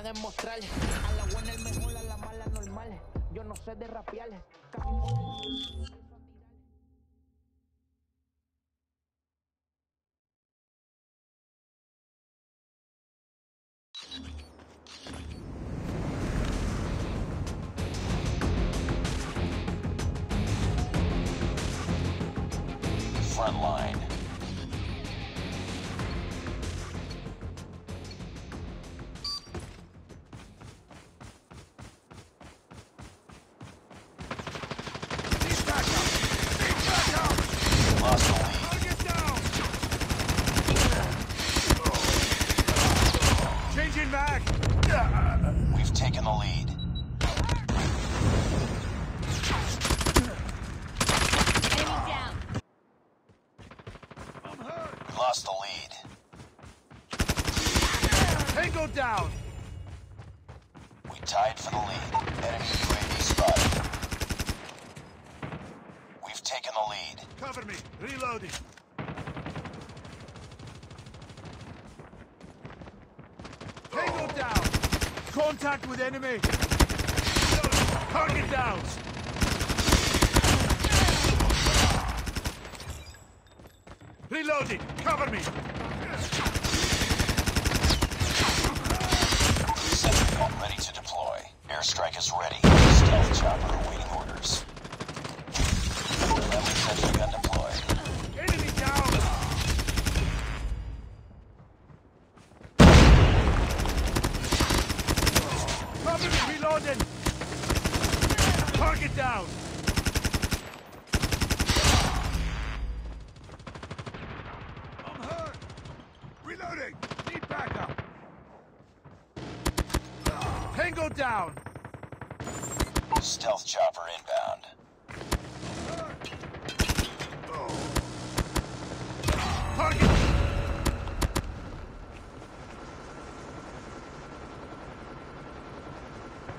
a demostrar. A la buena el mejor, a la mala normal. Yo no sé de rapear. Casi lost the lead. Tango down. We tied for the lead. Enemy UAV spotted. We've taken the lead. Cover me. Reloading. Tango down. Contact with enemy. Target down. Reloading. Cover me. Gun ready to deploy. Airstrike is ready. Stealth chopper awaiting orders. Friendly sentry gun deployed. Enemy down. Cover me. Reloading. Target down. I'm hurt. Reloading. Need backup. Tango down. Stealth chopper inbound. Target.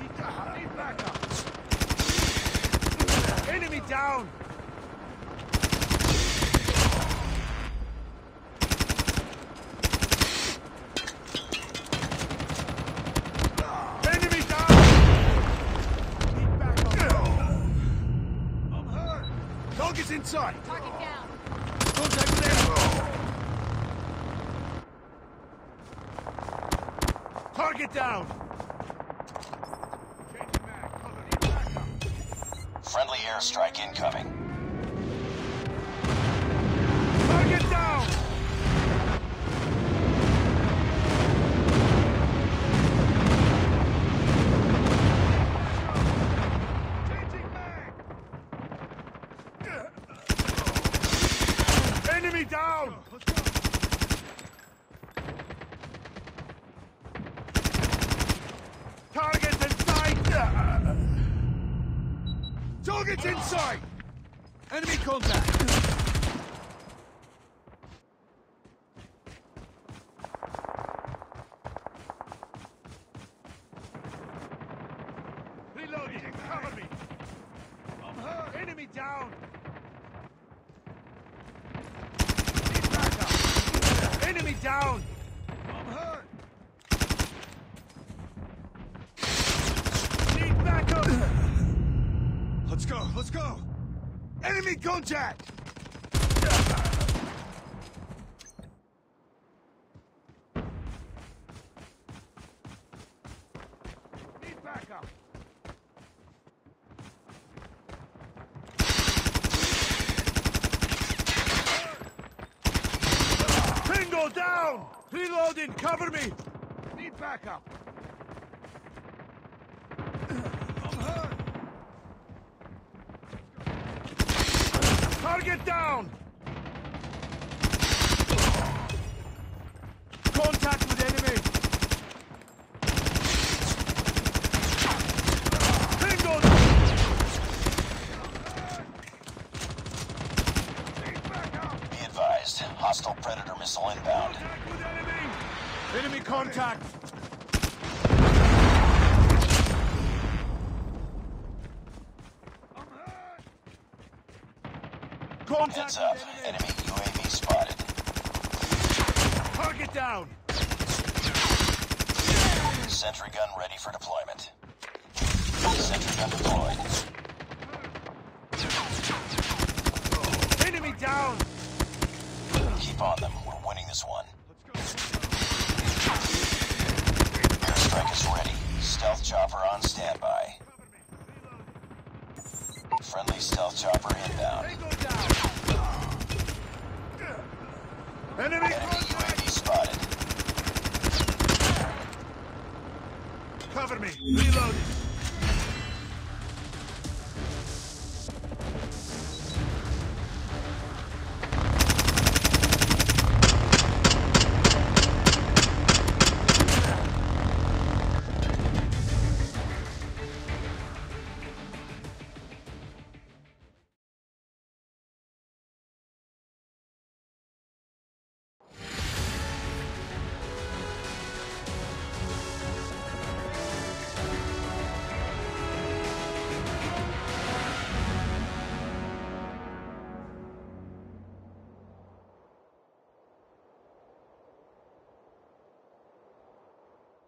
Need backup. Need backup. Enemy down. Enemy down. Need backup. I'm hurt. Target's inside. Target down. Contact with enemy. Target down. Changing mag. Cover. Need backup. Friendly airstrike incoming. Enemy down. Target inside. Target's inside. Enemy contact. Reloading. Cover me. I'm hurt. Enemy down. Need backup. Enemy down. I'm hurt. Need backup. Let's go. Let's go. Enemy contact. Need backup. Tango down! Reloading, cover me! Need backup. Target down! Contact with enemy! Tango! Need backup! Advised. Hostile Predator missile inbound. Contact with enemy! Enemy contact! Contact Heads up. enemy! Enemy UAV spotted. Target down! Sentry gun ready for deployment. Sentry gun deployed. Enemy down! Keep on them. We're winning this one. Airstrike is ready. Stealth chopper on standby. Friendly stealth chopper inbound. Enemy Enemy! UAV spotted. Cover me! Reloading!